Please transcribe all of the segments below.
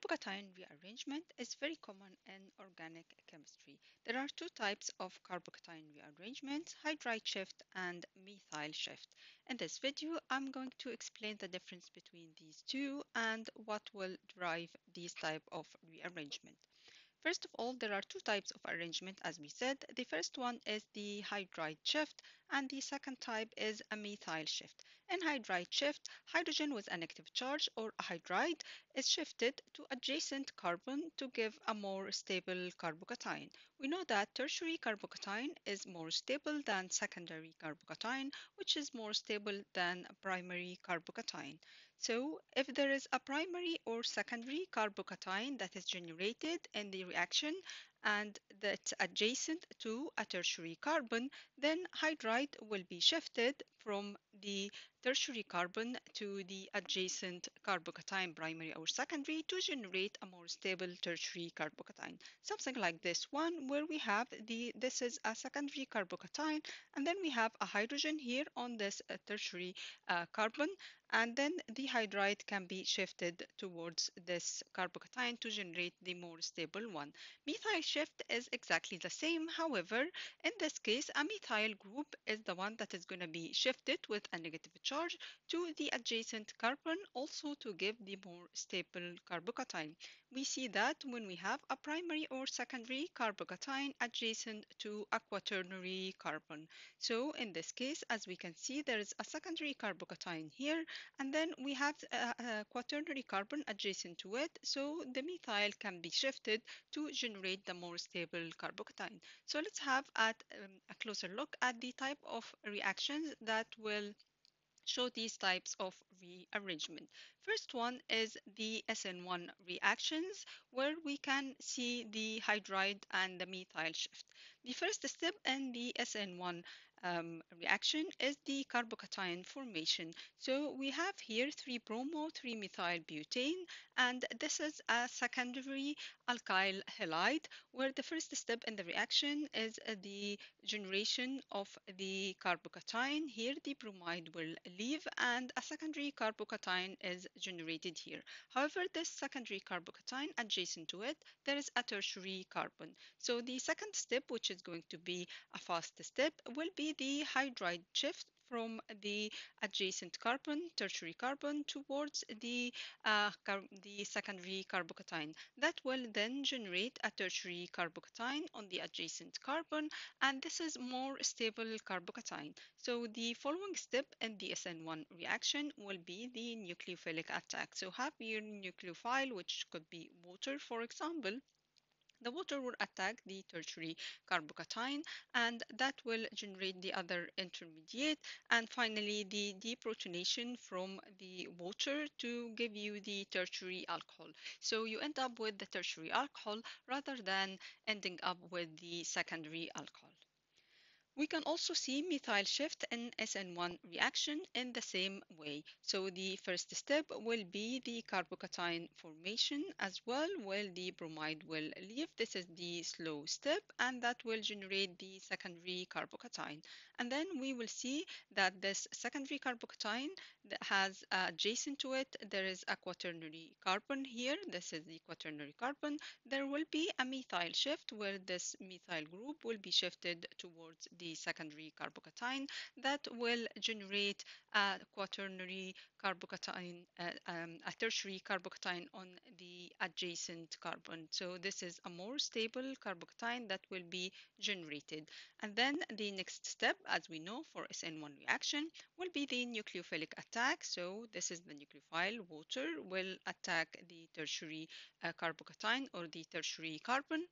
Carbocation rearrangement is very common in organic chemistry. There are two types of carbocation rearrangement, hydride shift and methyl shift. In this video, I'm going to explain the difference between these two and what will drive these type of rearrangement. First of all, there are two types of arrangement as we said. The first one is the hydride shift and the second type is a methyl shift. In hydride shift, hydrogen with a negative charge or a hydride is shifted to adjacent carbon to give a more stable carbocation. We know that tertiary carbocation is more stable than secondary carbocation, which is more stable than primary carbocation. So if there is a primary or secondary carbocation that is generated in the reaction, and that's adjacent to a tertiary carbon, then hydride will be shifted from the tertiary carbon to the adjacent carbocation primary or secondary to generate a more stable tertiary carbocation. Something like this one where we have the this is a secondary carbocation and then we have a hydrogen here on this uh, tertiary uh, carbon and then the hydride can be shifted towards this carbocation to generate the more stable one. Methyl shift is exactly the same however in this case a methyl group is the one that is going to be shifted with a negative charge to the adjacent carbon also to give the more stable carbocation. We see that when we have a primary or secondary carbocation adjacent to a quaternary carbon. So in this case, as we can see, there is a secondary carbocation here, and then we have a, a quaternary carbon adjacent to it. So the methyl can be shifted to generate the more stable carbocation. So let's have at, um, a closer look at the type of reactions that will show these types of rearrangement. First one is the SN1 reactions where we can see the hydride and the methyl shift. The first step in the SN1 um, reaction is the carbocation formation. So we have here 3 bromo, 3 methyl butane, and this is a secondary alkyl halide where the first step in the reaction is the generation of the carbocation. Here the bromide will leave and a secondary carbocation is generated here. However, this secondary carbocation adjacent to it, there is a tertiary carbon. So the second step, which is going to be a fast step, will be the hydride shift from the adjacent carbon, tertiary carbon, towards the, uh, the secondary carbocation. That will then generate a tertiary carbocation on the adjacent carbon, and this is more stable carbocation. So the following step in the SN1 reaction will be the nucleophilic attack. So have your nucleophile, which could be water, for example, the water will attack the tertiary carbocation and that will generate the other intermediate and finally the deprotonation from the water to give you the tertiary alcohol. So you end up with the tertiary alcohol rather than ending up with the secondary alcohol. We can also see methyl shift in SN1 reaction in the same way. So the first step will be the carbocation formation as well while the bromide will leave. This is the slow step and that will generate the secondary carbocation. And then we will see that this secondary carbocation has adjacent to it, there is a quaternary carbon here. This is the quaternary carbon. There will be a methyl shift where this methyl group will be shifted towards the the secondary carbocation that will generate a quaternary carbocation, uh, um, a tertiary carbocation on the adjacent carbon. So this is a more stable carbocation that will be generated. And then the next step, as we know for SN1 reaction, will be the nucleophilic attack. So this is the nucleophile water will attack the tertiary uh, carbocation or the tertiary carbon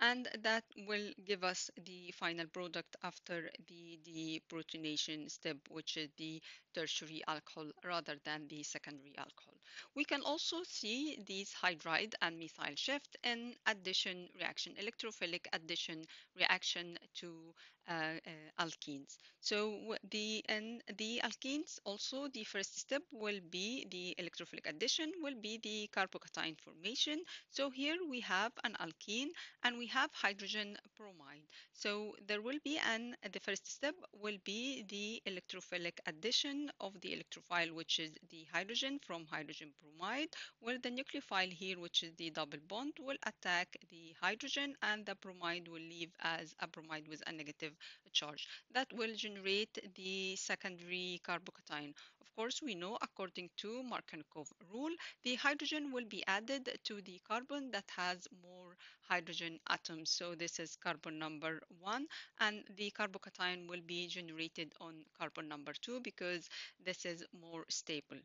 and that will give us the final product after the deprotonation step, which is the tertiary alcohol rather than the secondary alcohol. We can also see these hydride and methyl shift in addition reaction, electrophilic addition reaction to uh, uh, alkenes. So the in the alkenes also the first step will be the electrophilic addition will be the carbocation formation. So here we have an alkene and we we have hydrogen bromide. So there will be an, the first step will be the electrophilic addition of the electrophile, which is the hydrogen from hydrogen bromide, where the nucleophile here, which is the double bond, will attack the hydrogen and the bromide will leave as a bromide with a negative charge. That will generate the secondary carbocation. Of course, we know according to Markovnikov rule, the hydrogen will be added to the carbon that has more hydrogen atoms. So this is carbon number one, and the carbocation will be generated on carbon number two because this is more stable.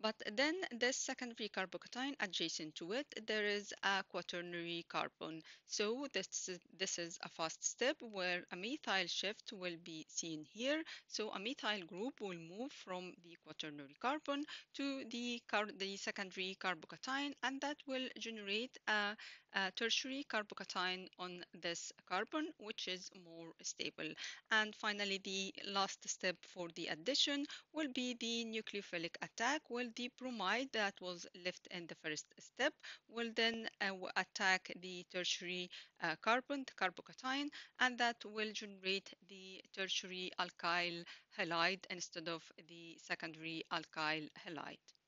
But then the secondary carbocation adjacent to it, there is a quaternary carbon. So this is, this is a fast step where a methyl shift will be seen here. So a methyl group will move from the quaternary carbon to the, car the secondary carbocation and that will generate a, a tertiary carbocation on this carbon, which is more stable. And finally, the last step for the addition will be the nucleophilic attack. Will the bromide that was left in the first step will then uh, attack the tertiary uh, carbon, the carbocation, and that will generate the tertiary alkyl halide instead of the secondary alkyl halide.